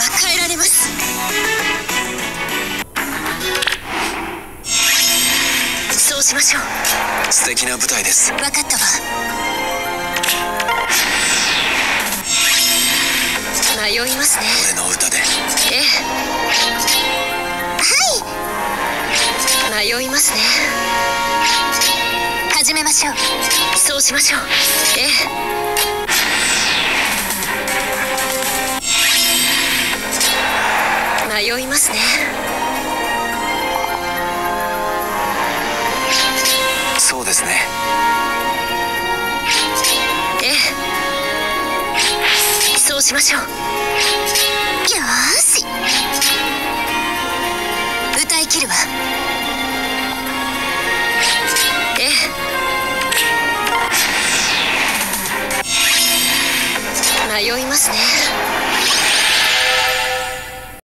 は変えられます。そうしましょう。素敵な舞台です。分かったわ。迷いますね。俺の歌で。ええ。はい。迷いますね。始めましょう。そうしましょう。ええ迷いますね。そうですね。ええ。そうしましょう。よし。歌い切るわ。ええ。迷いますね。